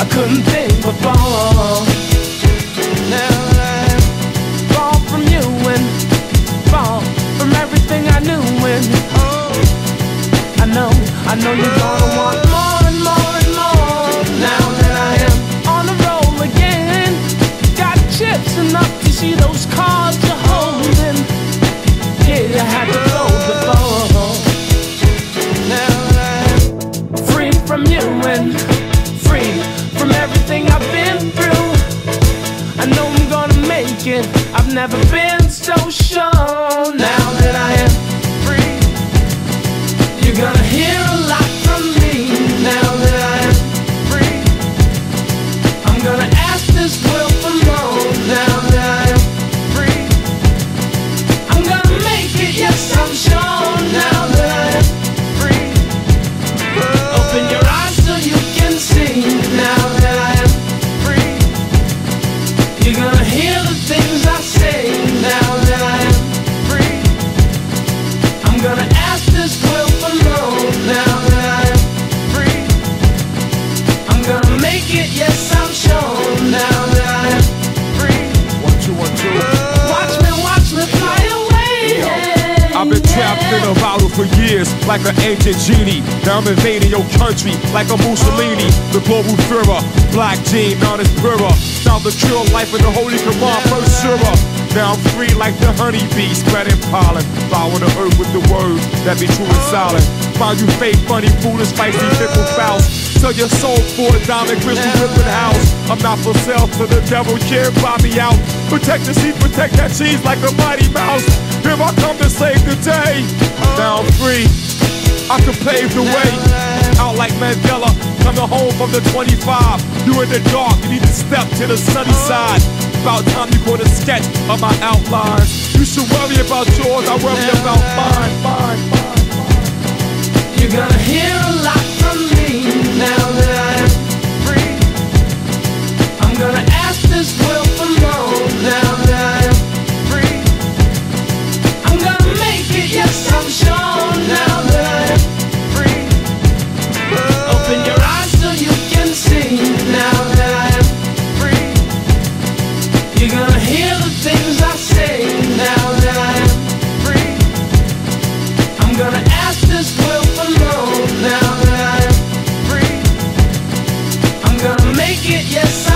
I couldn't think but fall. Fall from you and fall from everything I knew and oh, I know, I know you're gonna want. I've never been so sure. For years, like an ancient genie. Now I'm invading your country, like a Mussolini. The global Führer, black jean, honest purer. Now the cure life in the holy command, first surer. Now I'm free like the honeybee, spreading pollen. Flower the earth with the words that be true and solid. Find you fake, funny, foolish, spicy, fickle, spouse. Sell your soul for a diamond crystal ribbon house. I'm not for sale, so the devil can't buy me out. Protect the seed, protect that cheese like a mighty mouse. Here I come to save the day. Now I'm free. I can pave the way. Out like Mandela, coming home from the 25. You in the dark, you need to step to the sunny side. About time you put a sketch of my outlines. You should worry about yours, I worry about mine, mine, mine, mine. You're gonna hear it, yes.